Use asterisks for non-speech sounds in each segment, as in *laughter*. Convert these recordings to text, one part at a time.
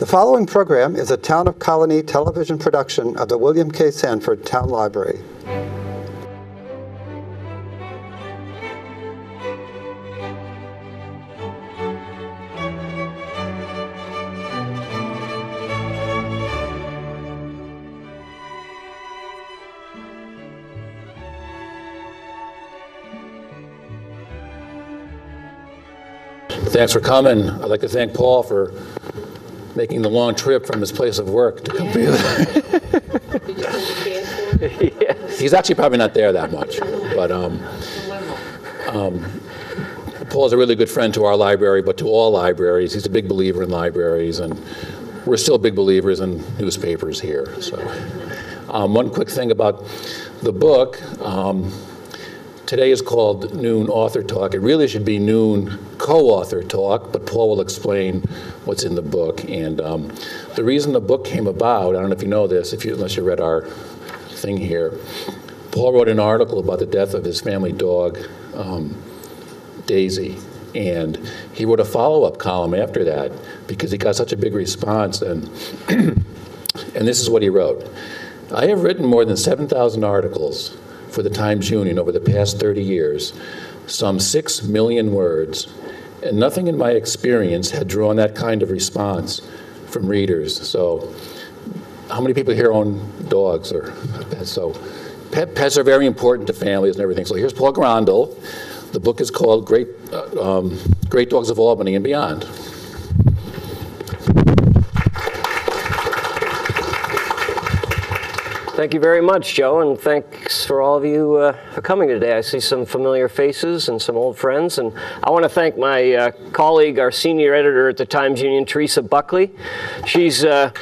The following program is a Town of Colonie television production of the William K. Sanford Town Library. Thanks for coming. I'd like to thank Paul for making the long trip from his place of work to come be. *laughs* He's actually probably not there that much, but um, um, Paul's a really good friend to our library, but to all libraries. He's a big believer in libraries, and we're still big believers in newspapers here. So, um, one quick thing about the book. Um, Today is called Noon Author Talk. It really should be Noon Co-Author Talk, but Paul will explain what's in the book. And um, the reason the book came about, I don't know if you know this, if you, unless you read our thing here, Paul wrote an article about the death of his family dog, um, Daisy. And he wrote a follow-up column after that because he got such a big response. And, *clears throat* and this is what he wrote. I have written more than 7,000 articles for the Times Union over the past 30 years, some 6 million words, and nothing in my experience had drawn that kind of response from readers. So, how many people here own dogs or pets? So, pet, pets are very important to families and everything. So, here's Paul Grondahl. The book is called Great, uh, um, Great Dogs of Albany and Beyond. Thank you very much, Joe, and thanks for all of you uh, for coming today. I see some familiar faces and some old friends, and I want to thank my uh, colleague, our senior editor at the Times Union, Teresa Buckley. She's uh,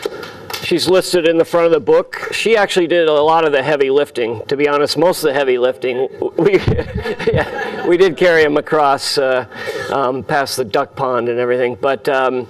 she's listed in the front of the book. She actually did a lot of the heavy lifting. To be honest, most of the heavy lifting, *laughs* we yeah, we did carry him across uh, um, past the duck pond and everything, but. Um,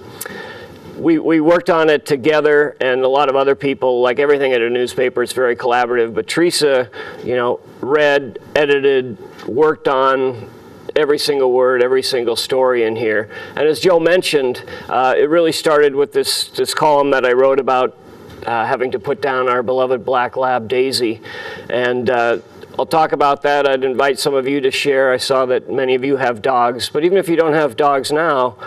we, we worked on it together and a lot of other people, like everything at a newspaper, is very collaborative. But Teresa, you know, read, edited, worked on every single word, every single story in here. And as Joe mentioned, uh, it really started with this, this column that I wrote about uh, having to put down our beloved black lab, Daisy. And uh, I'll talk about that. I'd invite some of you to share. I saw that many of you have dogs, but even if you don't have dogs now,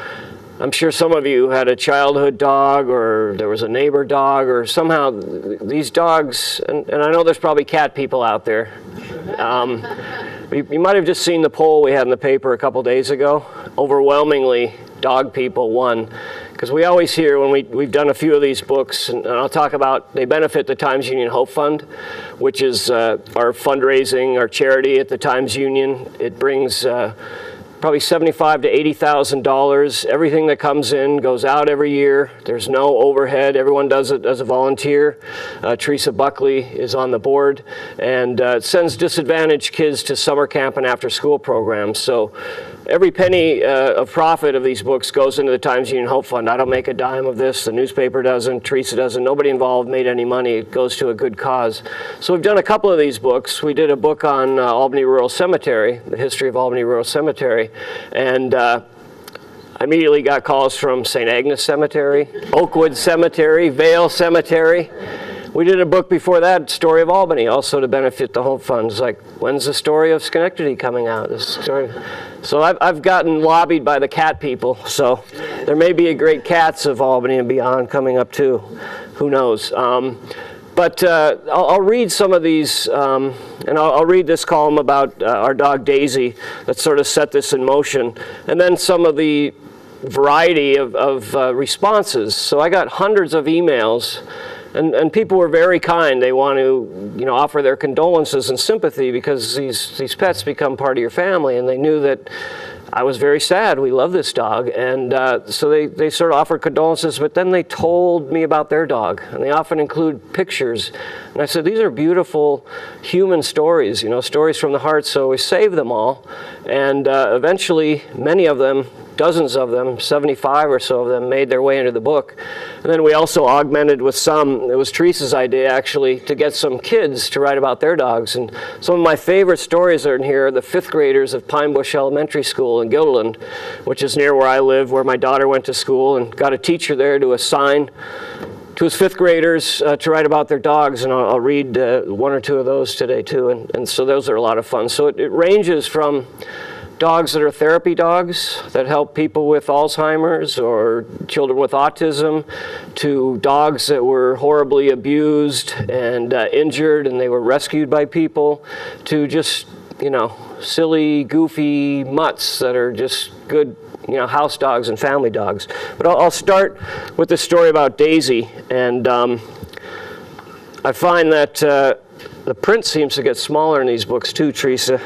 I'm sure some of you had a childhood dog or there was a neighbor dog or somehow these dogs, and, and I know there's probably cat people out there. Um, you, you, might have just seen the poll we had in the paper a couple days ago. Overwhelmingly, dog people won. Because we always hear when we, we've done a few of these books, and, and I'll talk about, they benefit the Times Union Hope Fund, which is uh, our fundraising, our charity at the Times Union. It brings uh, probably seventy-five to eighty thousand dollars. Everything that comes in goes out every year. There's no overhead. Everyone does it as a volunteer. Uh, Teresa Buckley is on the board and uh, sends disadvantaged kids to summer camp and after-school programs. So every penny uh, of profit of these books goes into the Times Union Hope Fund. I don't make a dime of this. The newspaper doesn't. Teresa doesn't. Nobody involved made any money. It goes to a good cause. So we've done a couple of these books. We did a book on uh, Albany Rural Cemetery, the history of Albany Rural Cemetery, and uh, I immediately got calls from St. Agnes Cemetery, Oakwood Cemetery, Vale Cemetery. We did a book before that, Story of Albany, also to benefit the Hope Funds. Like, when's the story of Schenectady coming out? Story. So I've, I've gotten lobbied by the cat people. So there may be a great cats of Albany and beyond coming up too. Who knows? Um, but uh, I'll, I'll, read some of these, um, and I'll, I'll, read this column about uh, our dog Daisy that sort of set this in motion, and then some of the variety of, of uh, responses. So I got hundreds of emails and, and people were very kind. They want to, you know, offer their condolences and sympathy because these, these pets become part of your family. And they knew that I was very sad. We love this dog. And uh, so they, they sort of offered condolences, but then they told me about their dog. And they often include pictures. And I said, these are beautiful human stories, you know, stories from the heart. So we saved them all. And uh, eventually, many of them dozens of them, 75 or so of them, made their way into the book. And then we also augmented with some, it was Teresa's idea actually, to get some kids to write about their dogs. And some of my favorite stories are in here the fifth graders of Pine Bush Elementary School in Guilderland, which is near where I live, where my daughter went to school, and got a teacher there to assign to his fifth graders uh, to write about their dogs, and I'll, I'll read uh, one or two of those today too. And, and so those are a lot of fun. So it, it ranges from dogs that are therapy dogs that help people with Alzheimer's or children with autism to dogs that were horribly abused and uh, injured and they were rescued by people to just, you know, silly, goofy mutts that are just good you know, house dogs and family dogs. But I'll, I'll start with the story about Daisy. And um, I find that uh, the print seems to get smaller in these books too, Teresa.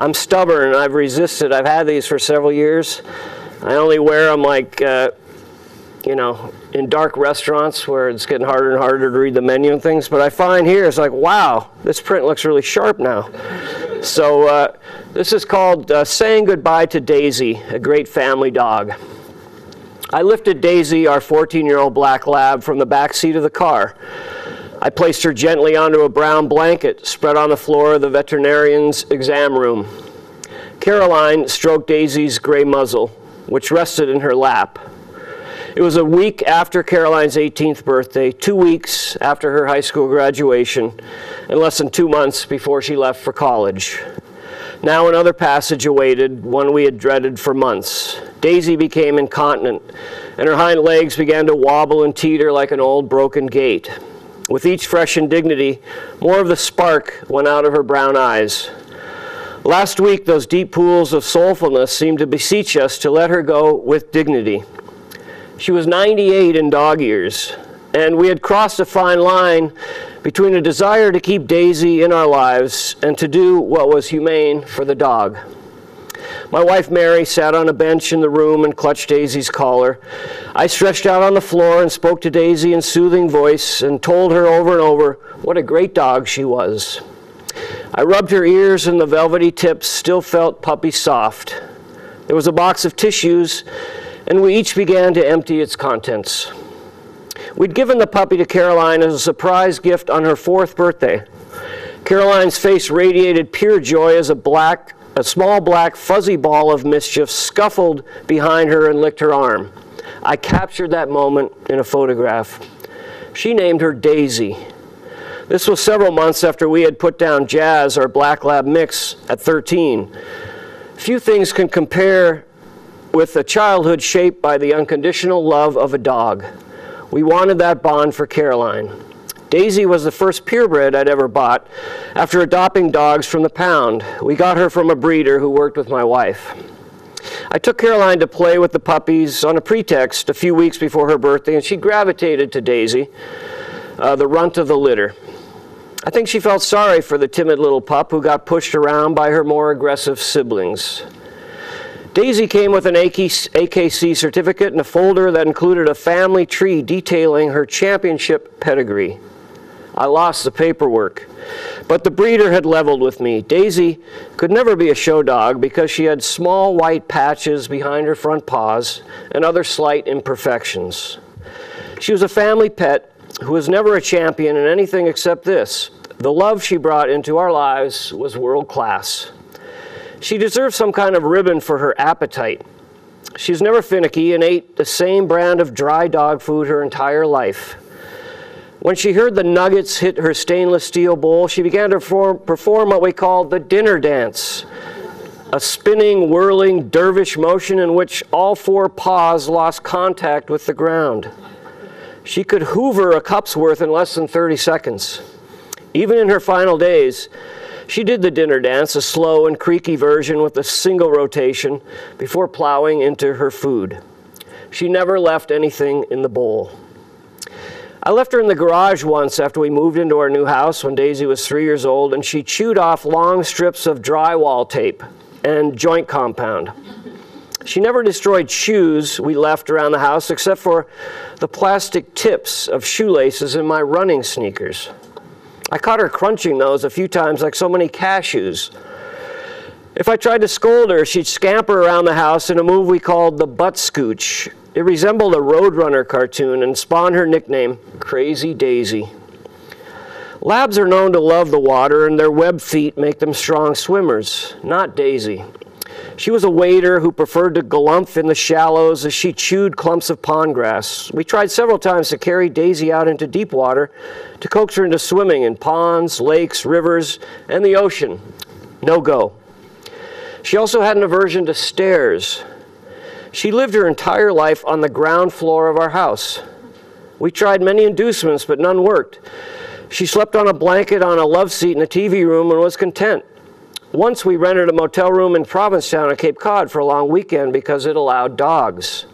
I'm stubborn I've resisted. I've had these for several years. I only wear them like, uh, you know, in dark restaurants where it's getting harder and harder to read the menu and things. But I find here it's like, wow, this print looks really sharp now. So uh, this is called uh, Saying Goodbye to Daisy, a great family dog. I lifted Daisy, our 14-year-old black lab, from the back seat of the car. I placed her gently onto a brown blanket spread on the floor of the veterinarian's exam room. Caroline stroked Daisy's gray muzzle, which rested in her lap. It was a week after Caroline's 18th birthday, two weeks after her high school graduation, and less than two months before she left for college. Now another passage awaited, one we had dreaded for months. Daisy became incontinent, and her hind legs began to wobble and teeter like an old broken gate. With each fresh indignity, more of the spark went out of her brown eyes. Last week, those deep pools of soulfulness seemed to beseech us to let her go with dignity. She was 98 in dog years, and we had crossed a fine line between a desire to keep Daisy in our lives and to do what was humane for the dog. My wife Mary sat on a bench in the room and clutched Daisy's collar. I stretched out on the floor and spoke to Daisy in soothing voice and told her over and over what a great dog she was. I rubbed her ears and the velvety tips still felt puppy soft. There was a box of tissues and we each began to empty its contents. We'd given the puppy to Caroline as a surprise gift on her fourth birthday. Caroline's face radiated pure joy as a black a small black fuzzy ball of mischief scuffled behind her and licked her arm. I captured that moment in a photograph. She named her Daisy. This was several months after we had put down Jazz, our black lab mix, at 13. Few things can compare with a childhood shaped by the unconditional love of a dog. We wanted that bond for Caroline. Daisy was the first purebred I'd ever bought after adopting dogs from the pound. We got her from a breeder who worked with my wife. I took Caroline to play with the puppies on a pretext a few weeks before her birthday, and she gravitated to Daisy, uh, the runt of the litter. I think she felt sorry for the timid little pup who got pushed around by her more aggressive siblings. Daisy came with an AKC certificate and a folder that included a family tree detailing her championship pedigree. I lost the paperwork. But the breeder had leveled with me. Daisy could never be a show dog because she had small white patches behind her front paws and other slight imperfections. She was a family pet who was never a champion in anything except this. The love she brought into our lives was world class. She deserved some kind of ribbon for her appetite. She's never finicky and ate the same brand of dry dog food her entire life. When she heard the nuggets hit her stainless steel bowl, she began to perform, perform what we call the dinner dance a spinning, whirling dervish motion in which all four paws lost contact with the ground. She could hoover a cup's worth in less than 30 seconds. Even in her final days, she did the dinner dance, a slow and creaky version with a single rotation, before plowing into her food. She never left anything in the bowl. I left her in the garage once after we moved into our new house when Daisy was three years old, and she chewed off long strips of drywall tape and joint compound. She never destroyed shoes we left around the house except for the plastic tips of shoelaces in my running sneakers. I caught her crunching those a few times like so many cashews. If I tried to scold her, she'd scamper around the house in a move we called the butt scooch. It resembled a Roadrunner cartoon and spawned her nickname, Crazy Daisy. Labs are known to love the water, and their web feet make them strong swimmers, not Daisy. She was a wader who preferred to galumph in the shallows as she chewed clumps of pond grass. We tried several times to carry Daisy out into deep water to coax her into swimming in ponds, lakes, rivers, and the ocean. No go. She also had an aversion to stairs. She lived her entire life on the ground floor of our house. We tried many inducements, but none worked. She slept on a blanket on a love seat in the TV room and was content. Once we rented a motel room in Provincetown at Cape Cod for a long weekend because it allowed dogs.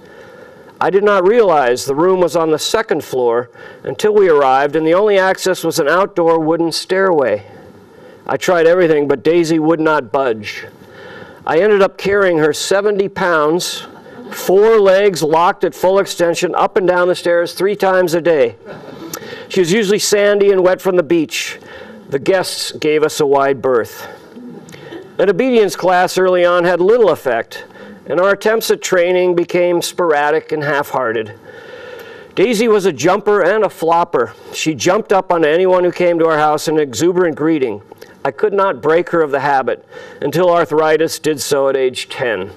I did not realize the room was on the second floor until we arrived, and the only access was an outdoor wooden stairway. I tried everything, but Daisy would not budge. I ended up carrying her 70 pounds, four legs locked at full extension, up and down the stairs three times a day. She was usually sandy and wet from the beach. The guests gave us a wide berth. An obedience class early on had little effect, and our attempts at training became sporadic and half hearted. Daisy was a jumper and a flopper. She jumped up on anyone who came to our house in exuberant greeting. I could not break her of the habit until arthritis did so at age 10.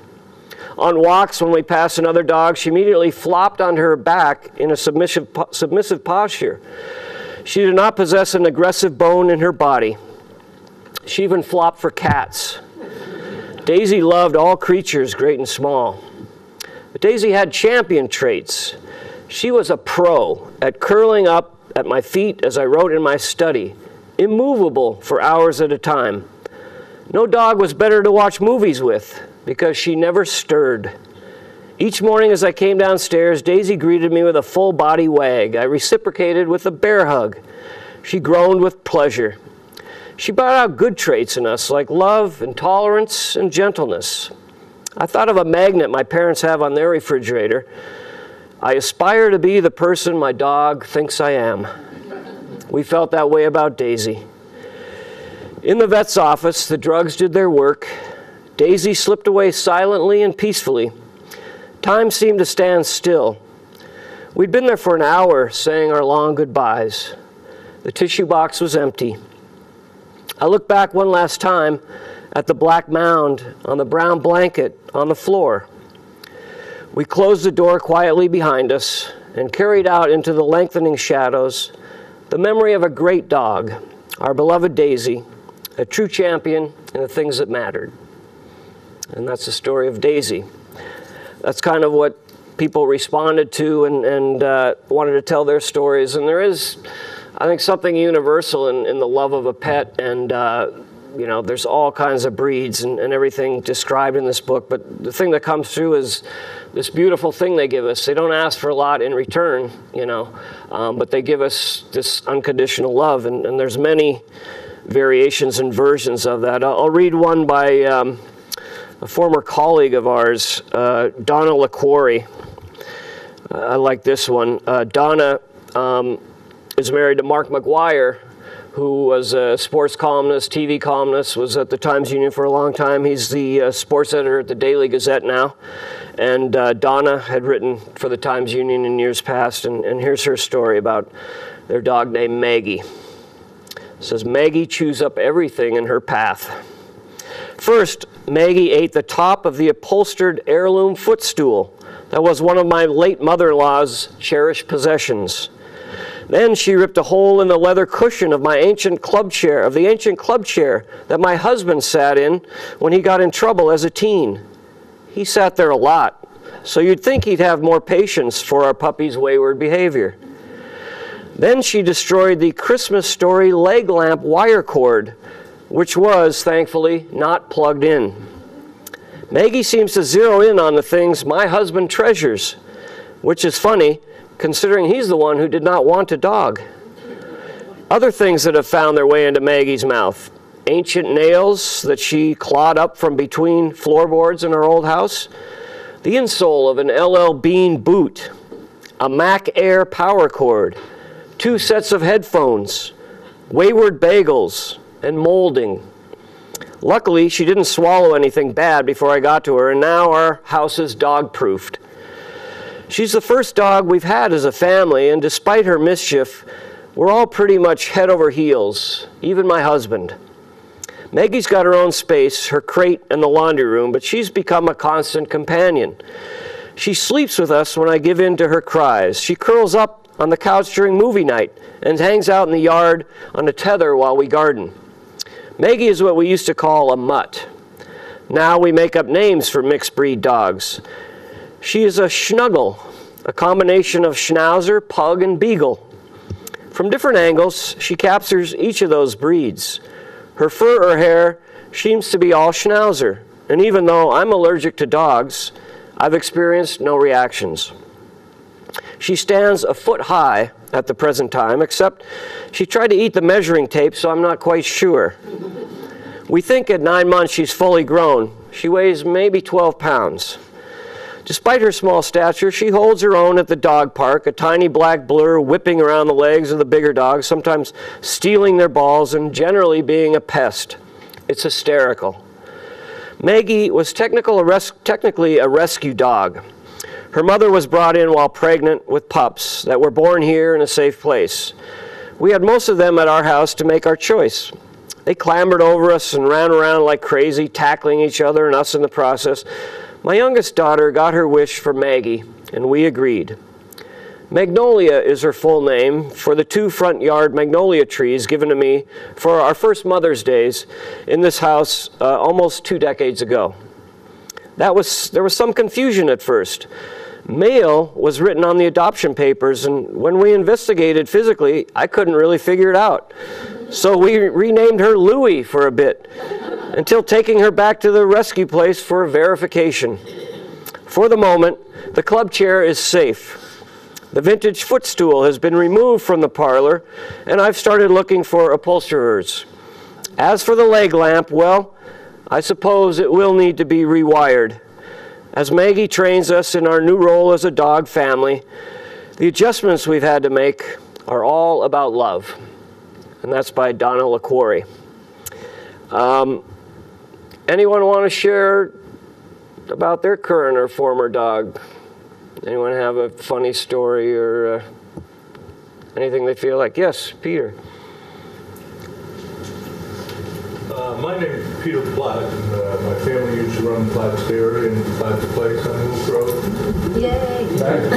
On walks, when we passed another dog, she immediately flopped on her back in a submissive, submissive posture. She did not possess an aggressive bone in her body. She even flopped for cats. Daisy loved all creatures, great and small. But Daisy had champion traits. She was a pro at curling up at my feet as I wrote in my study, immovable for hours at a time. No dog was better to watch movies with because she never stirred. Each morning as I came downstairs, Daisy greeted me with a full body wag. I reciprocated with a bear hug. She groaned with pleasure. She brought out good traits in us like love and tolerance and gentleness. I thought of a magnet my parents have on their refrigerator. I aspire to be the person my dog thinks I am. We felt that way about Daisy. In the vet's office, the drugs did their work. Daisy slipped away silently and peacefully. Time seemed to stand still. We'd been there for an hour saying our long goodbyes. The tissue box was empty. I looked back one last time at the black mound on the brown blanket on the floor. We closed the door quietly behind us and carried out into the lengthening shadows the memory of a great dog, our beloved Daisy, a true champion in the things that mattered. And that's the story of Daisy. That's kind of what people responded to and, and uh, wanted to tell their stories. And there is I think something universal in, in the love of a pet, and uh, you know, there's all kinds of breeds and, and everything described in this book. But the thing that comes through is this beautiful thing they give us. They don't ask for a lot in return, you know, um, but they give us this unconditional love, and, and, there's many variations and versions of that. I'll, I'll read one by um, a former colleague of ours, uh, Donna LaQuarrie. Uh, I like this one. Uh, Donna. Um, is married to Mark McGuire, who was a sports columnist, TV columnist, was at the Times Union for a long time. He's the uh, sports editor at the Daily Gazette now. And uh, Donna had written for the Times Union in years past, and, and here's her story about their dog named Maggie. It says Maggie chews up everything in her path. First, Maggie ate the top of the upholstered heirloom footstool that was one of my late mother in law's cherished possessions. Then she ripped a hole in the leather cushion of my ancient club chair, of the ancient club chair that my husband sat in when he got in trouble as a teen. He sat there a lot, so you'd think he'd have more patience for our puppy's wayward behavior. Then she destroyed the Christmas story leg lamp wire cord, which was, thankfully, not plugged in. Maggie seems to zero in on the things my husband treasures, which is funny considering he's the one who did not want a dog. Other things that have found their way into Maggie's mouth. Ancient nails that she clawed up from between floorboards in her old house, the insole of an LL Bean boot, a Mac Air power cord, two sets of headphones, wayward bagels, and molding. Luckily, she didn't swallow anything bad before I got to her, and now our house is dog proofed. She's the first dog we've had as a family, and despite her mischief, we're all pretty much head over heels, even my husband. Maggie's got her own space, her crate, and the laundry room, but she's become a constant companion. She sleeps with us when I give in to her cries. She curls up on the couch during movie night and hangs out in the yard on a tether while we garden. Maggie is what we used to call a mutt. Now we make up names for mixed breed dogs. She is a schnuggle, a combination of schnauzer, pug, and beagle. From different angles, she captures each of those breeds. Her fur or hair seems to be all schnauzer, and even though I'm allergic to dogs, I've experienced no reactions. She stands a foot high at the present time, except she tried to eat the measuring tape, so I'm not quite sure. We think at nine months she's fully grown. She weighs maybe 12 pounds. Despite her small stature, she holds her own at the dog park, a tiny black blur whipping around the legs of the bigger dogs, sometimes stealing their balls and generally being a pest. It's hysterical. Maggie was technical, a technically a rescue dog. Her mother was brought in while pregnant with pups that were born here in a safe place. We had most of them at our house to make our choice. They clambered over us and ran around like crazy, tackling each other and us in the process. My youngest daughter got her wish for Maggie, and we agreed. Magnolia is her full name for the two front yard magnolia trees given to me for our first Mother's Days in this house uh, almost two decades ago. That was, there was some confusion at first. Male was written on the adoption papers, and when we investigated physically, I couldn't really figure it out. So we renamed her Louie for a bit until taking her back to the rescue place for verification. For the moment, the club chair is safe. The vintage footstool has been removed from the parlor, and I've started looking for upholsterers. As for the leg lamp, well, I suppose it will need to be rewired. As Maggie trains us in our new role as a dog family, the adjustments we've had to make are all about love. And that's by Donna LaQuarrie. Um, anyone want to share about their current or former dog? Anyone have a funny story or uh, anything they feel like? Yes, Peter. Uh, my name is Peter Platt, and uh, my family to run Platt's Dairy and Platt's Place on Wolf Road. Yay. Back,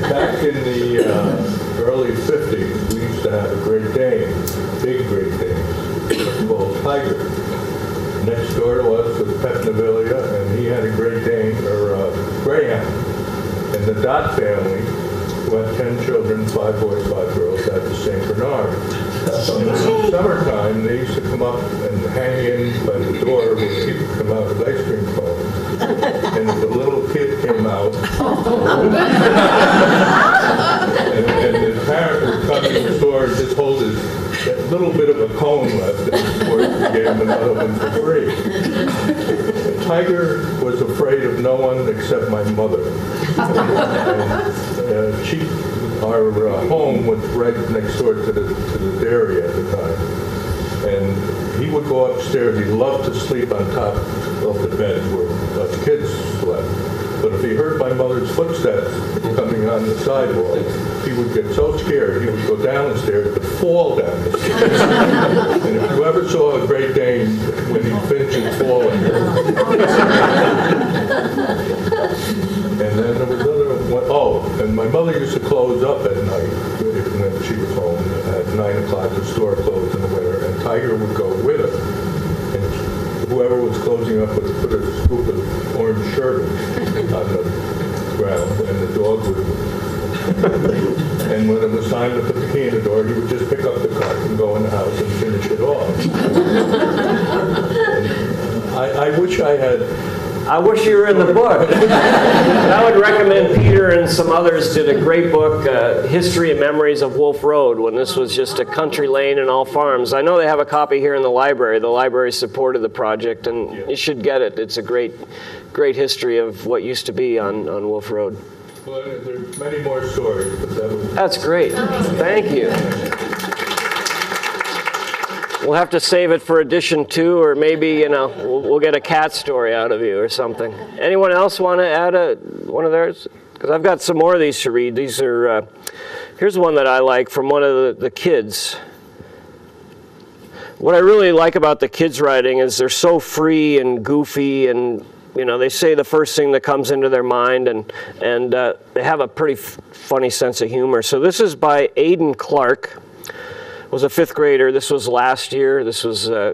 back. in the uh, early 50s, we used to have a Great Dane, big Great Dane, called Tiger. Next door to us was Pep Navilia, and he had a Great Dane, or uh, Greyhound. And the Dot family, had 10 children, five boys, five girls, had the St. Bernard. In the summertime, they used to come up and hang in by the door when people come out with ice cream cones. And a little kid came out, *laughs* and, and his parent would come in the store and just hold his, that little bit of a cone left, and course, we gave him another one for free. Tiger was afraid of no one except my mother. *laughs* And, uh, she, our uh, home was right next door to the, to the dairy at the time. And he would go upstairs, he loved to sleep on top of the bed where us kids slept. But if he heard my mother's footsteps coming on the sidewalk, he would get so scared, he would go down the stairs, but fall down the stairs. *laughs* And if you ever saw a Great Dane when he finishes falling, *laughs* and then there was another one, oh, and my mother used to close up at night when she was home. At nine o'clock, the store closed in the winter, and Tiger would go with her. Whoever was closing up would put a scoop of orange sherbet on the ground, and the dog would. *laughs* And when it was time to put the key in the door, he would just pick up the cart and go in the house and finish it off. *laughs* I, I wish I had I wish you were in the book. I would recommend Peter and some others did a great book, uh, History and Memories of Wolf Road, when this was just a country lane and all farms. I know they have a copy here in the library. The library supported the project, and you should get it. It's a great, great history of what used to be on, on Wolf Road. Well, there's many more stories, but that was That's great. Thank you. We'll have to save it for edition two, or maybe you know we'll, we'll get a cat story out of you or something. Anyone else want to add a one of theirs? Because I've got some more of these to read. These are uh, here's one that I like from one of the, the kids. What I really like about the kids' writing is they're so free and goofy and you know they say the first thing that comes into their mind and and uh, they have a pretty funny sense of humor. So this is by Aiden Clark. Was a fifth grader. This was last year. This was uh,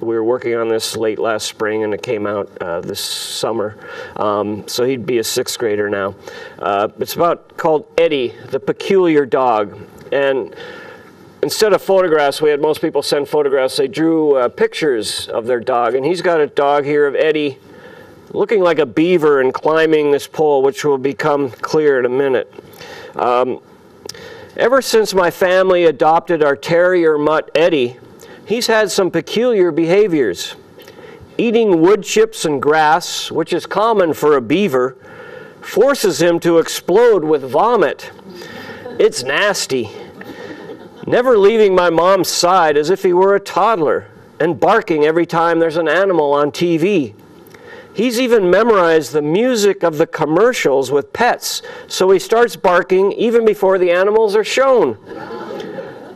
we were working on this late last spring and it came out uh, this summer. Um, so he'd be a sixth grader now. Uh, it's about called Eddie, the peculiar dog, and instead of photographs, we had most people send photographs. They drew uh, pictures of their dog, and he's got a dog here of Eddie looking like a beaver and climbing this pole, which will become clear in a minute. Um, ever since my family adopted our terrier mutt Eddie, he's had some peculiar behaviors. Eating wood chips and grass, which is common for a beaver, forces him to explode with vomit. It's nasty never leaving my mom's side as if he were a toddler, and barking every time there's an animal on TV. He's even memorized the music of the commercials with pets, so he starts barking even before the animals are shown.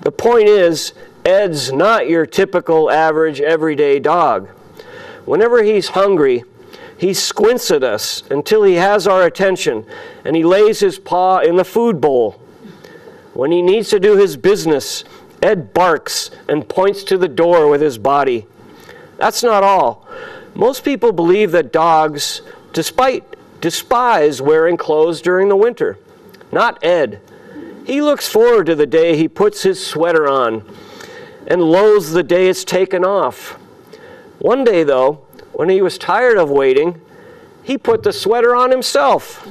The point is, Ed's not your typical average everyday dog. Whenever he's hungry, he squints at us until he has our attention and he lays his paw in the food bowl. When he needs to do his business, Ed barks and points to the door with his body. That's not all. Most people believe that dogs, despite despise wearing clothes during the winter. Not Ed. He looks forward to the day he puts his sweater on and loathes the day it's taken off. One day, though, when he was tired of waiting, he put the sweater on himself.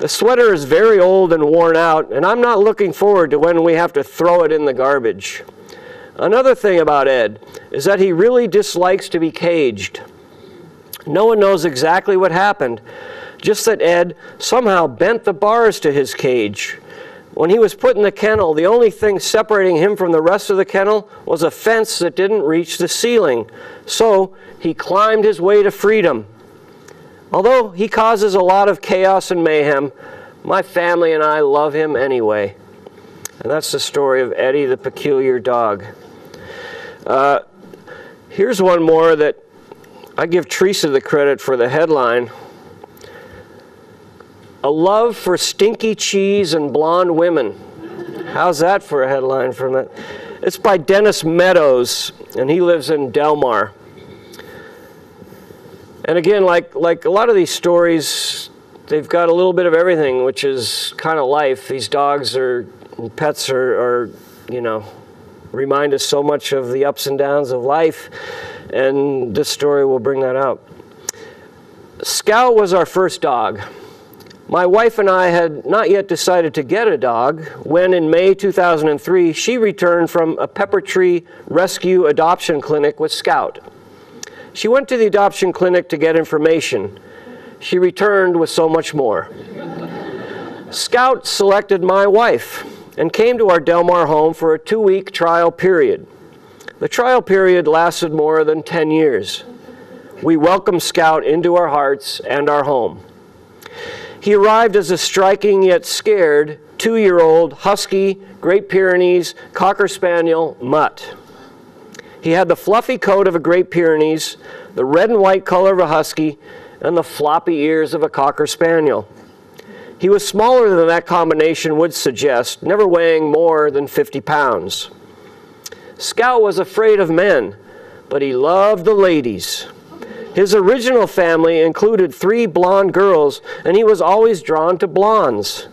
The sweater is very old and worn out, and I'm not looking forward to when we have to throw it in the garbage. Another thing about Ed is that he really dislikes to be caged. No one knows exactly what happened, just that Ed somehow bent the bars to his cage. When he was put in the kennel, the only thing separating him from the rest of the kennel was a fence that didn't reach the ceiling. So he climbed his way to freedom. Although he causes a lot of chaos and mayhem, my family and I love him anyway. And that's the story of Eddie the peculiar dog. Uh, here's one more that I give Teresa the credit for the headline A Love for Stinky Cheese and Blonde Women. How's that for a headline from it? It's by Dennis Meadows, and he lives in Delmar. And again, like, like a lot of these stories, they've got a little bit of everything, which is kind of life. These dogs or pets are, are, you know, remind us so much of the ups and downs of life, and this story will bring that out. Scout was our first dog. My wife and I had not yet decided to get a dog when, in May 2003, she returned from a Pepper Tree Rescue Adoption Clinic with Scout. She went to the adoption clinic to get information. She returned with so much more. Scout selected my wife and came to our Delmar home for a two week trial period. The trial period lasted more than 10 years. We welcomed Scout into our hearts and our home. He arrived as a striking yet scared two year old Husky, Great Pyrenees, Cocker Spaniel mutt. He had the fluffy coat of a Great Pyrenees, the red and white color of a Husky, and the floppy ears of a Cocker Spaniel. He was smaller than that combination would suggest, never weighing more than 50 pounds. Scout was afraid of men, but he loved the ladies. His original family included three blonde girls, and he was always drawn to blondes.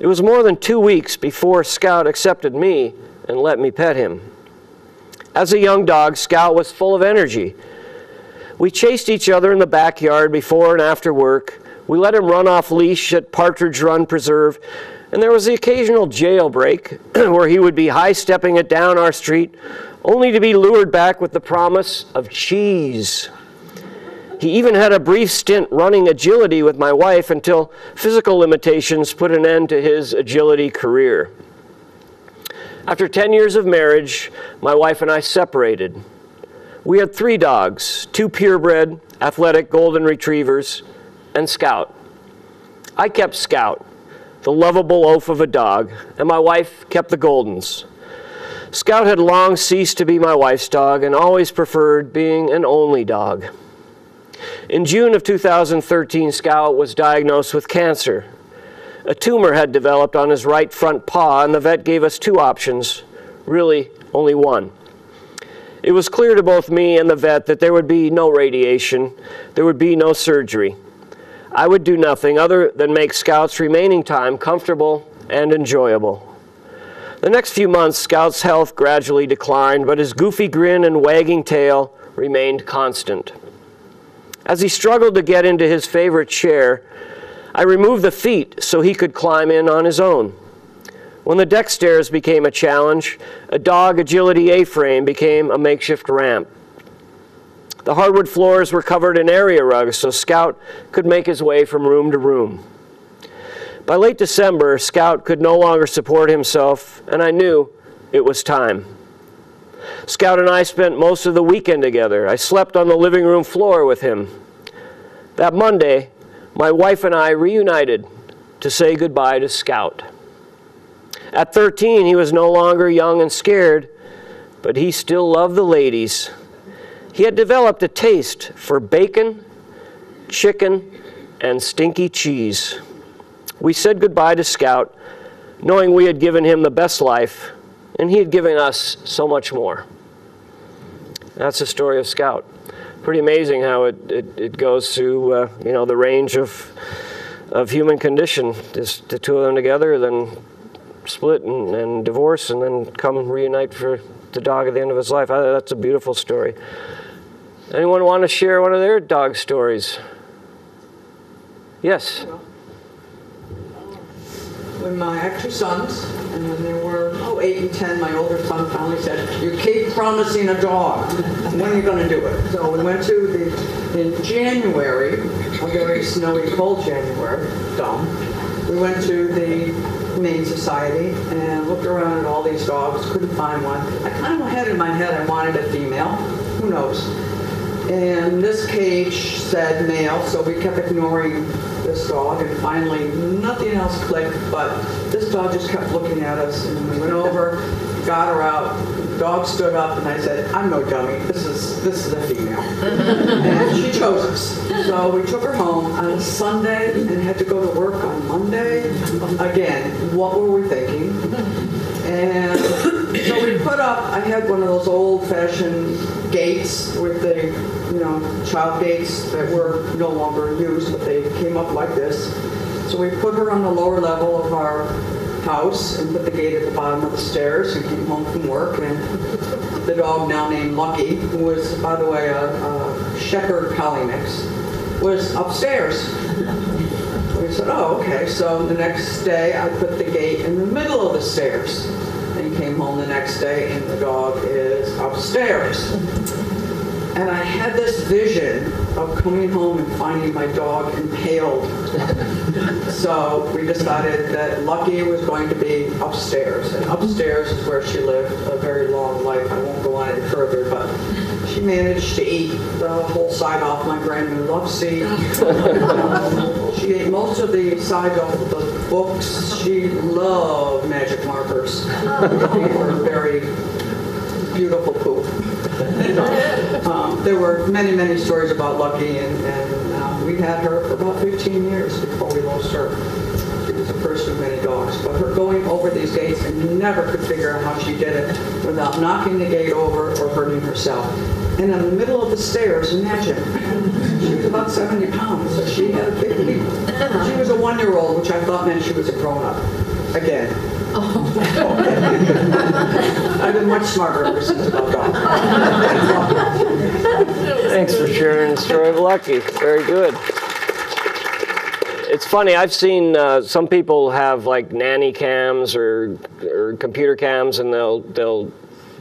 It was more than two weeks before Scout accepted me and let me pet him. As a young dog, Scout was full of energy. We chased each other in the backyard before and after work. We let him run off leash at Partridge Run Preserve, and there was the occasional jailbreak *clears throat* where he would be high stepping it down our street, only to be lured back with the promise of cheese. He even had a brief stint running agility with my wife until physical limitations put an end to his agility career. After 10 years of marriage, my wife and I separated. We had three dogs two purebred, athletic golden retrievers, and Scout. I kept Scout, the lovable oaf of a dog, and my wife kept the Goldens. Scout had long ceased to be my wife's dog and always preferred being an only dog. In June of 2013, Scout was diagnosed with cancer. A tumor had developed on his right front paw, and the vet gave us two options really, only one. It was clear to both me and the vet that there would be no radiation, there would be no surgery. I would do nothing other than make Scout's remaining time comfortable and enjoyable. The next few months, Scout's health gradually declined, but his goofy grin and wagging tail remained constant. As he struggled to get into his favorite chair, I removed the feet so he could climb in on his own. When the deck stairs became a challenge, a dog agility A frame became a makeshift ramp. The hardwood floors were covered in area rugs so Scout could make his way from room to room. By late December, Scout could no longer support himself, and I knew it was time. Scout and I spent most of the weekend together. I slept on the living room floor with him. That Monday, my wife and I reunited to say goodbye to Scout. At 13, he was no longer young and scared, but he still loved the ladies. He had developed a taste for bacon, chicken, and stinky cheese. We said goodbye to Scout, knowing we had given him the best life, and he had given us so much more. That's the story of Scout. Pretty amazing how it, it, it goes through, uh, you know, the range of, of human condition. Just the two of them together, then split and, and divorce, and then come reunite for the dog at the end of his life. I, that's a beautiful story. Anyone want to share one of their dog stories? Yes. when my, I two sons, and when they were, oh, eight and 10, my older son finally said, you keep promising a dog. When are you going to do it? So we went to the, in January, a very snowy, cold January, dumb, we went to the Humane Society and looked around at all these dogs, couldn't find one. I kind of had in my head I wanted a female, who knows? And this cage said male, so we kept ignoring this dog, and finally nothing else clicked, but this dog just kept looking at us, and we went over, got her out, dog stood up, and I said, I'm no dummy, this is, this is a female. and she chose us. So we took her home on a Sunday and had to go to work on Monday. Again, what were we thinking? And up, I had one of those old-fashioned gates with the, you know, child gates that were no longer used, but they came up like this. So we put her on the lower level of our house and put the gate at the bottom of the stairs and came home from work. And the dog now named Lucky, who was, by the way, a, a shepherd collie mix, was upstairs. We said, oh, okay. So the next day, I put the gate in the middle of the stairs. Came home the next day, and the dog is upstairs. And I had this vision of coming home and finding my dog impaled. so we decided that Lucky was going to be upstairs. And upstairs is where she lived a very long life. I won't go on any further, but she managed to eat the whole side off my brand new love seat. Um, she ate most of the side off the books. She loved magic markers. They were very beautiful poop. Um, there were many, many stories about Lucky, and, and uh, we had her for about 15 years before we lost her. She was the first of many dogs. But her going over these gates and never could figure out how she did it without knocking the gate over or hurting herself. And in the middle of the stairs, imagine, she was about 70 pounds, so she had a big leap. She was a one-year-old, which I thought meant she was a grown-up. Again. Oh. I've been much smarter ever since about dogs. Thanks for sharing the story of Lucky. Very good. It's funny. I've seen uh, some people have like nanny cams or, or computer cams, and they'll they'll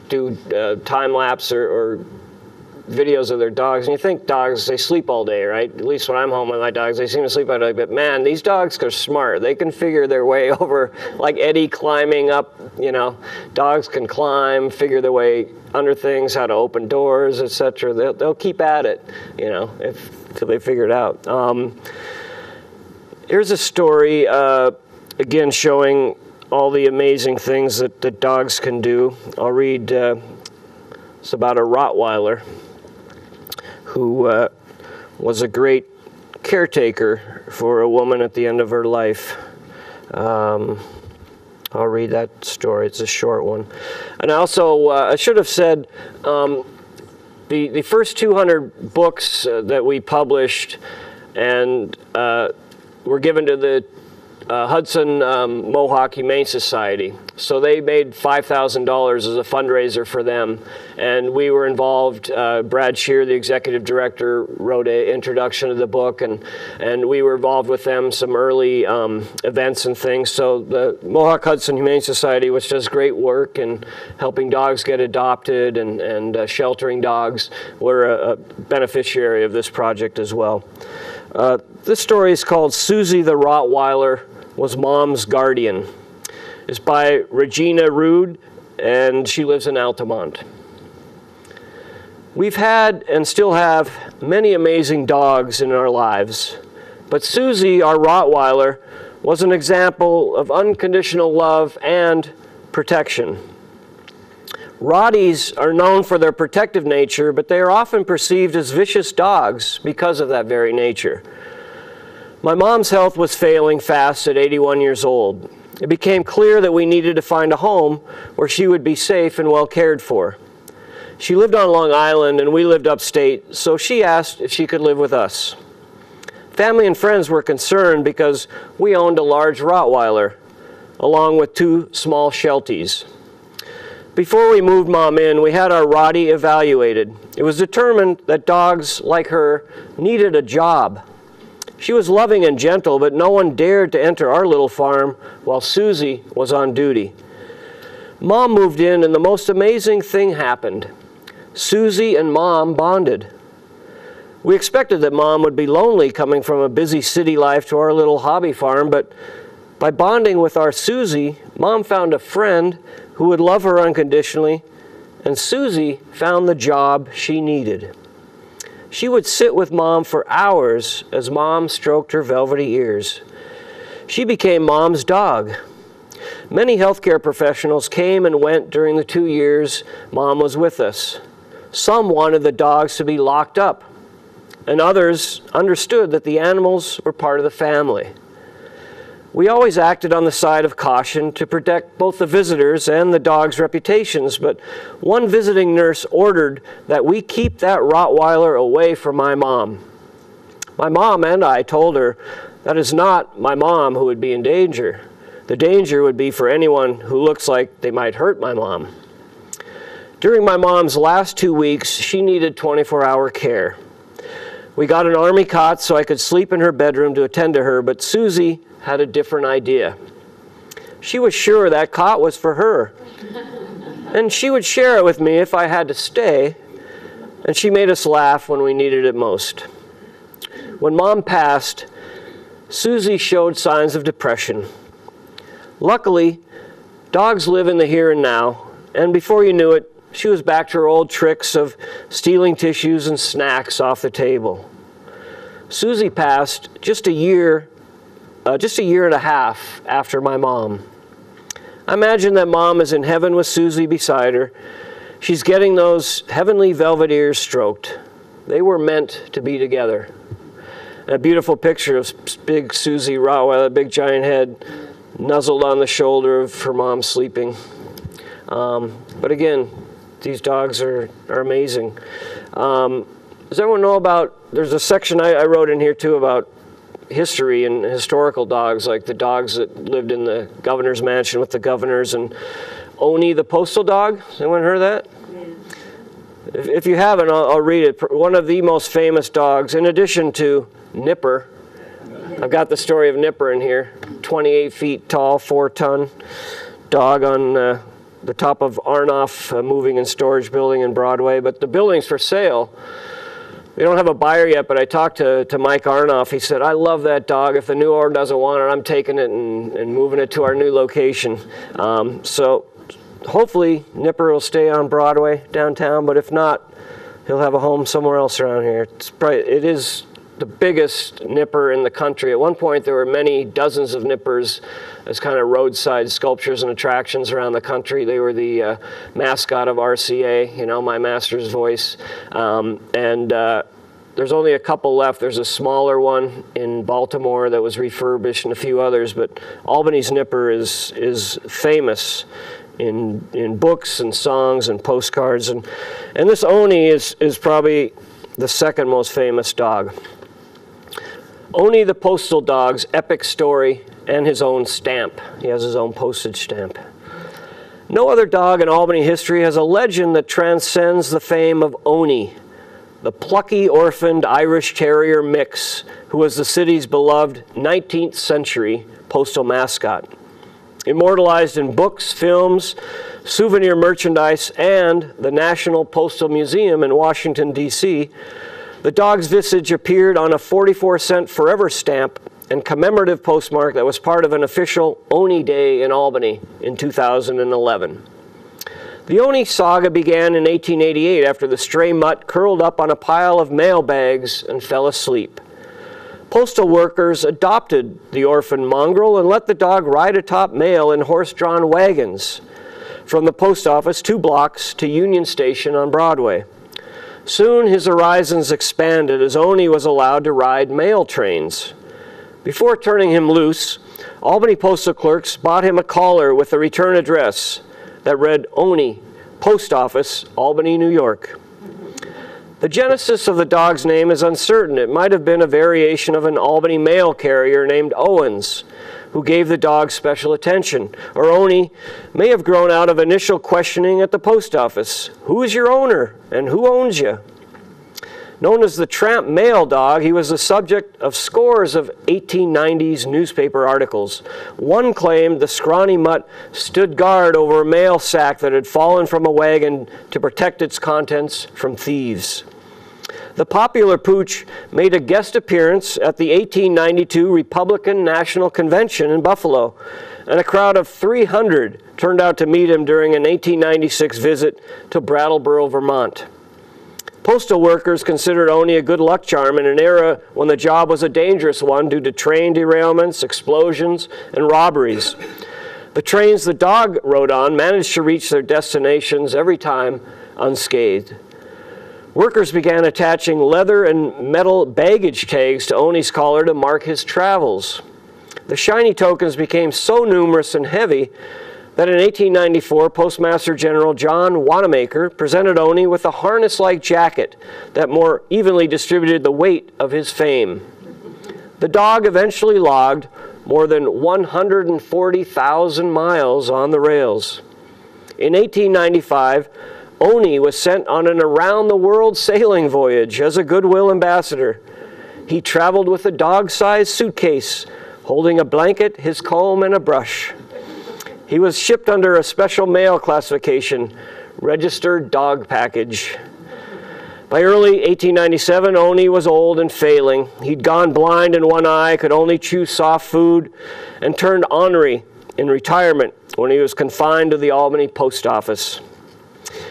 do uh, time lapse or, or videos of their dogs, and you think dogs they sleep all day, right? At least when I'm home with my dogs, they seem to sleep all day. But man, these dogs are smart. They can figure their way *laughs* over, like Eddie climbing up. You know, dogs can climb, figure their way under things, how to open doors, etc. They'll, they'll keep at it, you know, if till they figure it out. Um, here's a story, uh, again showing all the amazing things that, that dogs can do. I'll read. Uh, it's about a Rottweiler who uh, was a great caretaker for a woman at the end of her life. Um, I'll read that story. It's a short one. And also, uh, I should have said um, the, the first 200 books uh, that we published and uh, were given to the uh, Hudson um, Mohawk Humane Society. So they made $5,000 as a fundraiser for them. And we were involved, uh, Brad Shear, the executive director, wrote an introduction to the book, and, and we were involved with them some early um, events and things. So the Mohawk Hudson Humane Society, which does great work in helping dogs get adopted and, and uh, sheltering dogs, were a, a beneficiary of this project as well. Uh, this story is called Susie the Rottweiler was Mom's Guardian. It's by Regina Rude, and she lives in Altamont. We've had and still have many amazing dogs in our lives, but Susie, our Rottweiler, was an example of unconditional love and protection. Rotties are known for their protective nature, but they are often perceived as vicious dogs because of that very nature. My mom's health was failing fast at 81 years old. It became clear that we needed to find a home where she would be safe and well cared for. She lived on Long Island and we lived upstate, so she asked if she could live with us. Family and friends were concerned because we owned a large Rottweiler, along with two small Shelties. Before we moved Mom in, we had our Rottie evaluated. It was determined that dogs like her needed a job she was loving and gentle, but no one dared to enter our little farm while Susie was on duty. Mom moved in, and the most amazing thing happened. Susie and Mom bonded. We expected that Mom would be lonely coming from a busy city life to our little hobby farm, but by bonding with our Susie, Mom found a friend who would love her unconditionally, and Susie found the job she needed. She would sit with Mom for hours as Mom stroked her velvety ears. She became Mom's dog. Many healthcare professionals came and went during the two years Mom was with us. Some wanted the dogs to be locked up, and others understood that the animals were part of the family. We always acted on the side of caution to protect both the visitors and the dog's reputations, but one visiting nurse ordered that we keep that Rottweiler away from my mom. My mom and I told her that is not my mom who would be in danger. The danger would be for anyone who looks like they might hurt my mom. During my mom's last two weeks, she needed 24 hour care. We got an army cot so I could sleep in her bedroom to attend to her, but Susie had a different idea. She was sure that cot was for her. And she would share it with me if I had to stay. And she made us laugh when we needed it most. When mom passed, Susie showed signs of depression. Luckily, dogs live in the here and now, and before you knew it, she was back to her old tricks of stealing tissues and snacks off the table. Susie passed just a year uh, just a year and a half after my mom. I imagine that mom is in heaven with Susie beside her. She's getting those heavenly velvet ears stroked. They were meant to be together. And a beautiful picture of big Susie Rottweiler, a big giant head, nuzzled on the shoulder of her mom sleeping. Um, but again, these dogs are, are amazing. Um, does everyone know about? There's a section I, I wrote in here too about history and historical dogs, like the dogs that lived in the governor's mansion with the governors and Owney the postal dog. Anyone heard of that? If, if you haven't, I'll, I'll read it. One of the most famous dogs, in addition to Nipper. I've got the story of Nipper in here. 28 feet tall, four ton dog on uh, the top of Arnoff uh, Moving and Storage Building in Broadway, but the building's for sale. We don't have a buyer yet, but I talked to, to Mike Arnoff. He said, I love that dog. If the new owner doesn't want it, I'm taking it and, and moving it to our new location. Um, so hopefully Nipper will stay on Broadway downtown, but if not, he'll have a home somewhere else around here. It's probably, it is the biggest nipper in the country. At one point, there were many dozens of nippers as kind of roadside sculptures and attractions around the country. They were the uh, mascot of RCA, you know, my master's voice. Um, and uh, there's only a couple left. There's a smaller one in Baltimore that was refurbished and a few others, but Albany's Nipper is, is famous in, in books and songs and postcards. And, and this Owney is, is probably the second most famous dog. Owney the postal dog's epic story and his own stamp. He has his own postage stamp. No other dog in Albany history has a legend that transcends the fame of Owney, the plucky, orphaned Irish Terrier mix who was the city's beloved 19th century postal mascot. Immortalized in books, films, souvenir merchandise, and the National Postal Museum in Washington, D.C., the dog's visage appeared on a 44 cent forever stamp and commemorative postmark that was part of an official Owney Day in Albany in 2011. The Owney saga began in 1888 after the stray mutt curled up on a pile of mail bags and fell asleep. Postal workers adopted the orphan mongrel and let the dog ride atop mail in horse drawn wagons from the post office two blocks to Union Station on Broadway. Soon his horizons expanded as Owney was allowed to ride mail trains. Before turning him loose, Albany postal clerks bought him a collar with a return address that read Owney, Post Office, Albany, New York. The genesis of the dog's name is uncertain. It might have been a variation of an Albany mail carrier named Owens, who gave the dog special attention. Or Owney may have grown out of initial questioning at the post office Who is your owner and who owns you? Known as the tramp mail dog, he was the subject of scores of 1890s newspaper articles. One claimed the scrawny mutt stood guard over a mail sack that had fallen from a wagon to protect its contents from thieves. The popular pooch made a guest appearance at the 1892 Republican National Convention in Buffalo, and a crowd of 300 turned out to meet him during an 1896 visit to Brattleboro, Vermont. Postal workers considered Owney a good luck charm in an era when the job was a dangerous one due to train derailments, explosions, and robberies. The trains the dog rode on managed to reach their destinations every time unscathed. Workers began attaching leather and metal baggage tags to Owney's collar to mark his travels. The shiny tokens became so numerous and heavy that in 1894, Postmaster General John Wanamaker presented Owney with a harness like jacket that more evenly distributed the weight of his fame. The dog eventually logged more than 140,000 miles on the rails. In 1895, Owney was sent on an around the world sailing voyage as a goodwill ambassador. He traveled with a dog sized suitcase, holding a blanket, his comb, and a brush. He was shipped under a special mail classification, registered dog package. By early 1897, Owney was old and failing. He'd gone blind in one eye, could only chew soft food, and turned ornery in retirement when he was confined to the Albany post office.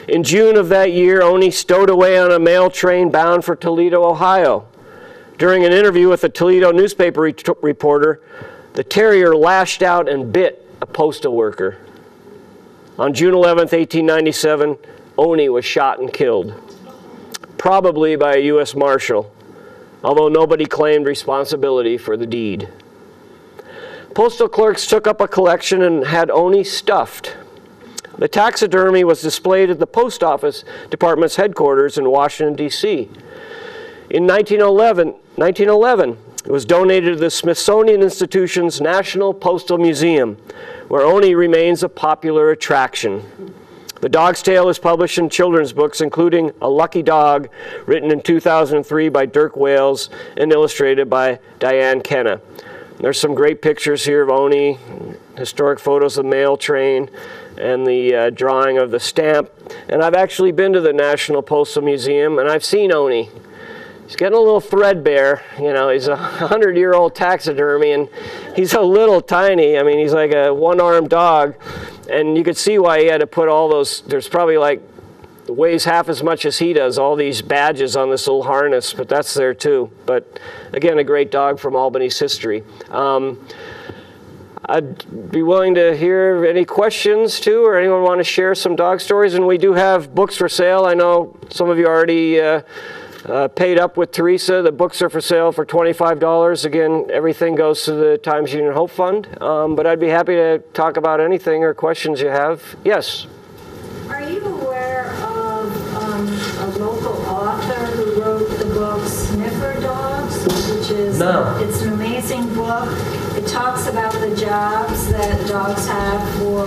In June of that year, Owney stowed away on a mail train bound for Toledo, Ohio. During an interview with a Toledo newspaper re- reporter, the terrier lashed out and bit a postal worker. On June 11, 1897, Owney was shot and killed, probably by a U.S. Marshal, although nobody claimed responsibility for the deed. Postal clerks took up a collection and had Owney stuffed. The taxidermy was displayed at the Post Office Department's headquarters in Washington, D.C. In 1911, 1911, it was donated to the Smithsonian Institution's National Postal Museum, where Owney remains a popular attraction. The Dog's Tale is published in children's books, including A Lucky Dog, written in 2003 by Dirk Wales and illustrated by Diane Kenna. There's some great pictures here of Owney historic photos of the mail train, and the uh, drawing of the stamp. And I've actually been to the National Postal Museum, and I've seen Owney. He's getting a little threadbare. You know, he's a *laughs* hundred-year-old taxidermy, and he's a little tiny. I mean, he's like a one-armed dog, and you could see why he had to put all those. There's probably like weighs half as much as he does. All these badges on this little harness, but that's there too. But again, a great dog from Albany's history. Um, I'd be willing to hear any questions too, or anyone want to share some dog stories. And we do have books for sale. I know some of you already uh, uh, paid up with Teresa. The books are for sale for $25. Again, everything goes to the Times Union Hope Fund. Um, but I'd be happy to talk about anything or questions you have. Yes. Are you aware of um, a local author who wrote the book Sniffer Dogs, which is No. it's an amazing book. It talks about the jobs that dogs have for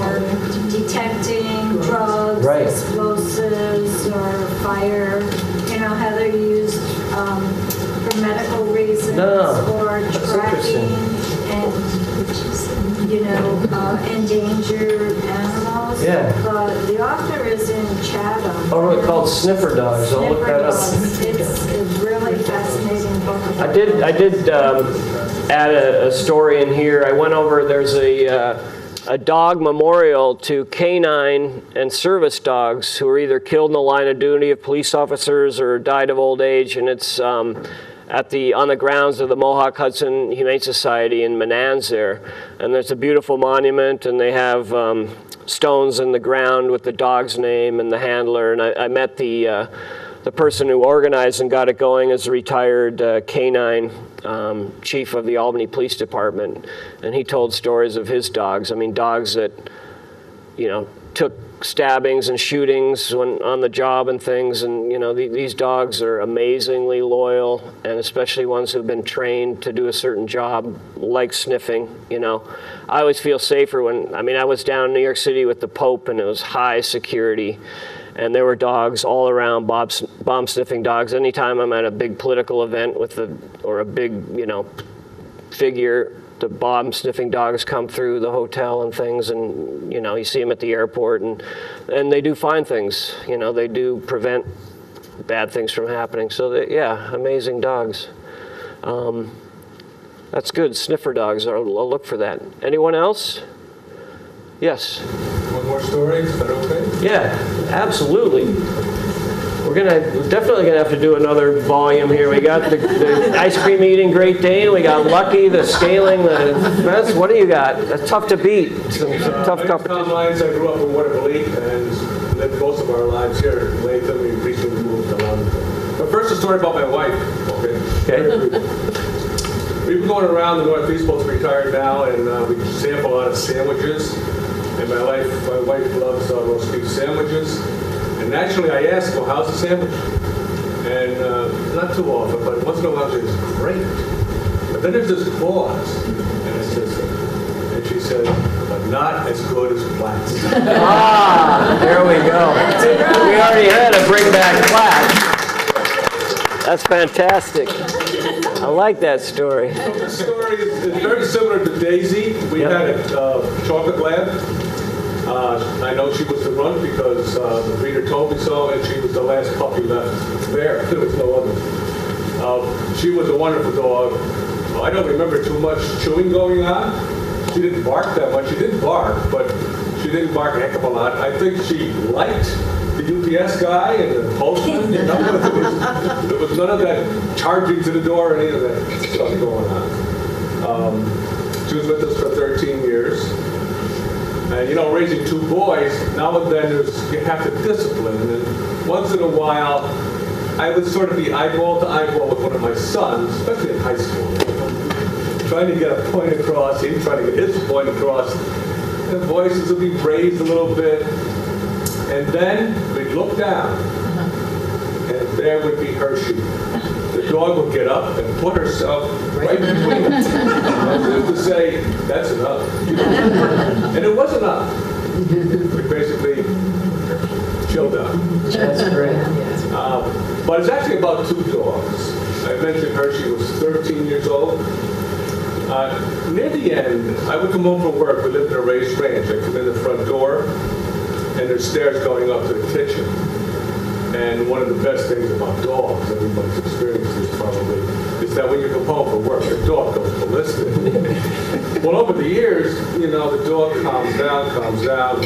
detecting drugs, Right. explosives, or fire. You know how they're used um, for medical reasons No. or tracking and you know uh, endangered animals. Yeah. But the author is in Chatham. Oh, really? Called Sniffer Dogs. I'll look Sniffer that up. Dogs. It's really fascinating. I did. I did um, add a, a story in here. I went over. There's a uh, a dog memorial to canine and service dogs who were either killed in the line of duty of police officers or died of old age, and it's. Um, at the on the grounds of the Mohawk Hudson Humane Society in Menands there, and there's a beautiful monument, and they have um, stones in the ground with the dog's name and the handler. And I, I met the uh, the person who organized and got it going is a retired uh, canine um, chief of the Albany Police Department, and he told stories of his dogs. I mean, dogs that you know took stabbings and shootings when on the job and things and you know the, these dogs are amazingly loyal and especially ones who've been trained to do a certain job like sniffing you know i always feel safer when i mean i was down in new york city with the pope and it was high security and there were dogs all around bomb, sniffing dogs. Anytime i'm at a big political event with a or a big you know figure the bomb sniffing dogs come through the hotel and things and you know you see them at the airport and and they do find things. You know they do prevent bad things from happening. So yeah amazing dogs. Um, that's good. Sniffer dogs I'll, I'll look for that. Anyone else? Yes One story, that okay? yeah absolutely we're gonna we're definitely gonna have to do another volume here. We got the, the ice cream eating Great Dane. We got Lucky, the scaling, the that's what do you got? That's tough to beat. Some, some Uh, tough name's Tom. Lyons, I grew up in Waterville and lived most of our lives here in Latham. We recently moved to London. But first, a story about my wife, okay? Okay. We've been going around the Northeast, both retired now, and uh, we sample a lot of sandwiches. And my wife, my wife loves uh, roast beef sandwiches. And naturally, I ask, well, how's the sandwich? And uh, not too often, but once in a while, she says, great. But then there's this pause, and I says, and she said, but not as good as Platt's. *laughs* Ah, there we go. We already had a bring back class. That's fantastic. I like that story. The story is is very similar to Daisy. We Yep. had a uh, chocolate lab. Uh, I know she was the run because uh, the breeder told me so, and she was the last puppy left there. *laughs* There was no other. Uh, she was a wonderful dog. I don't remember too much chewing going on. She didn't bark that much. She didn't bark, but she didn't bark a heck of a lot. I think she liked the UPS guy and the postman. You know, *laughs* there, was, there was none of that charging to the door or any of that stuff going on. Um, she was with us for 13 years. And you know, raising two boys, now and then there's, you have to discipline. And once in a while, I would sort of be eyeball to eyeball with one of my sons, especially in high school, trying to get a point across, he's trying to get his point across. And voices would be raised a little bit. And then we'd look down, and there would be Hershey. The dog would get up and put herself right between if to say, that's enough. And it was enough. We basically chilled out. That's great. Um, But it's actually about two dogs. I mentioned Hershey was 13 years old. Uh, near the end, I would come home from work. We lived in a raised ranch. I come in the front door, and there's stairs going up to the kitchen. And one of the best things about dogs, everybody's experienced this probably, is that when you come home from work, your dog goes ballistic. *laughs* well, over the years, you know, the dog calms down, calms down,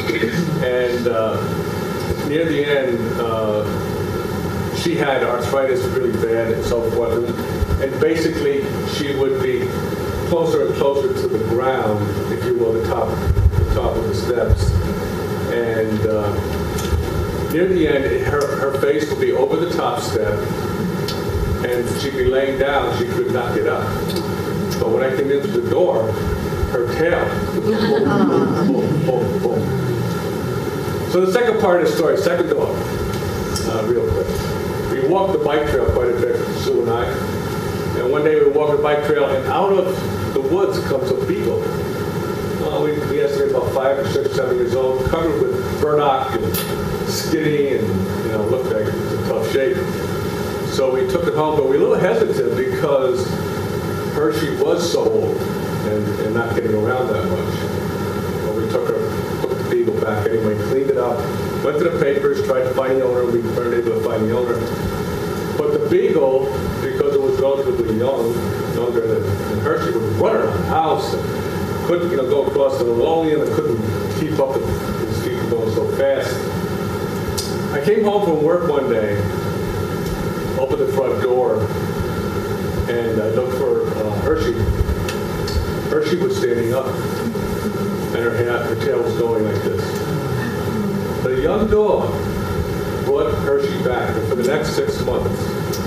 and uh, near the end, uh, she had arthritis really bad and so forth. And basically, she would be closer and closer to the ground, if you will, the top, the top of the steps. And uh, near the end, her, her face would be over the top step, and she'd be laying down. She could not get up. But when I came into the door, her tail, boom, boom, boom, boom. So the second part of the story, second dog, uh, real quick. We walked the bike trail quite a bit, Sue and I. And one day we walked the bike trail, and out of the woods comes a beagle. We, we estimate about five or six, seven years old, covered with burdock and skinny, and you know looked like tough shape. So we took it home, but we were a little hesitant because Hershey was so old and, and not getting around that much. But we took her, took the beagle back anyway, cleaned it up, went to the papers, tried to find the owner. We weren't able to find the owner. But the beagle, because it was relatively young, younger than, than Hershey, would run around the house and couldn't, you know, go across the linoleum and couldn't keep up with feet were going so fast. I came home from work one day, opened the front door, and I looked for uh, Hershey. Hershey was standing up, and her, hat, her tail was going like this. But a young dog brought Hershey back, and for the next six months,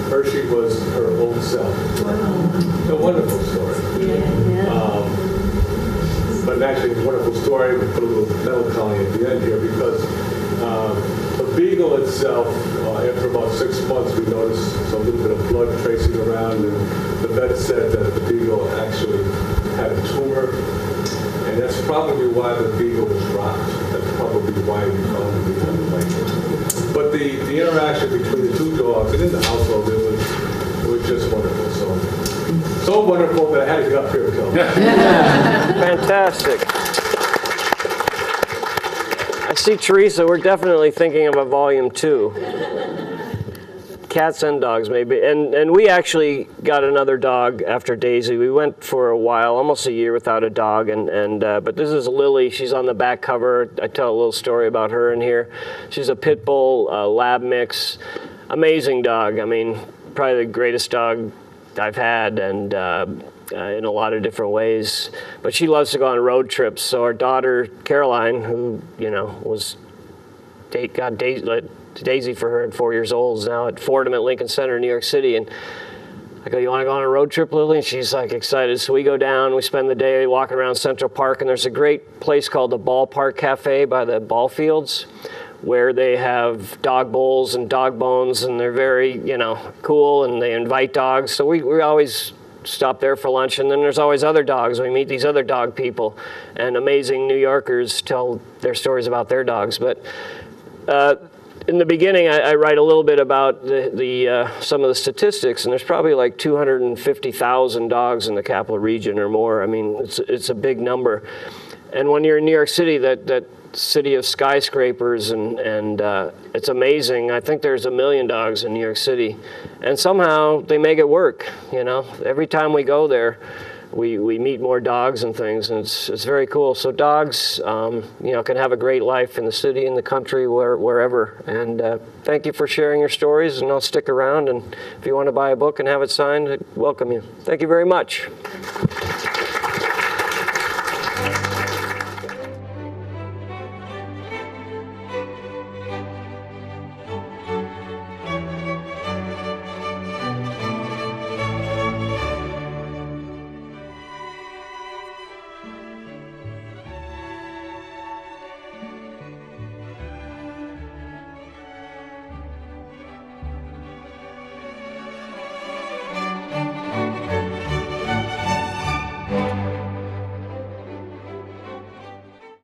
Hershey was her old self. Wow. A wonderful story. Yeah, Um, but actually, a wonderful story. We put a little melancholy at the end here because uh, the beagle itself, uh, after about six months, we noticed a little bit of blood tracing around, and the vet said that the beagle actually had a tumor, and that's probably why the beagle was dropped. That's probably why we found the beagle. But the, the interaction between the two dogs and in the household, it was, it was just wonderful. So, so wonderful that I had to get up here and *laughs* tell. Fantastic. I see, Teresa, we're definitely thinking of a volume two. Cats and dogs, maybe. And, and we actually got another dog after Daisy. We went for a while, almost a year without a dog. And, and uh, But this is Lily. She's on the back cover. I tell a little story about her in here. She's a pit bull uh, lab mix. Amazing dog. I mean, probably the greatest dog I've had. And uh, uh, in a lot of different ways. But she loves to go on road trips. So our daughter Caroline, who you know was date got Daisy, Daisy for her at four years old, is now at Fordham at Lincoln Center in New York City, and. I go, you want to go on a road trip, Lily? And she's like excited. So we go down, we spend the day walking around Central Park, and there's a great place called the Ballpark Cafe by the ball fields where they have dog bowls and dog bones, and they're very, you know, cool, and they invite dogs. So we, we always stop there for lunch, and then there's always other dogs. We meet these other dog people, and amazing New Yorkers tell their stories about their dogs. But uh, in the beginning, I, I, write a little bit about the, the uh, some of the statistics, and there's probably like 250,000 dogs in the capital region or more. I mean, it's it's a big number. And when you're in New York City, that that city of skyscrapers and and uh, it's amazing. I think there's a million dogs in New York City, and somehow they make it work. You know, every time we go there, we, we meet more dogs and things, and it's it's very cool. So dogs, um, you know, can have a great life in the city, in the country, where, wherever. And uh, thank you for sharing your stories, and I'll stick around. And if you want to buy a book and have it signed, I welcome you. Thank you very much.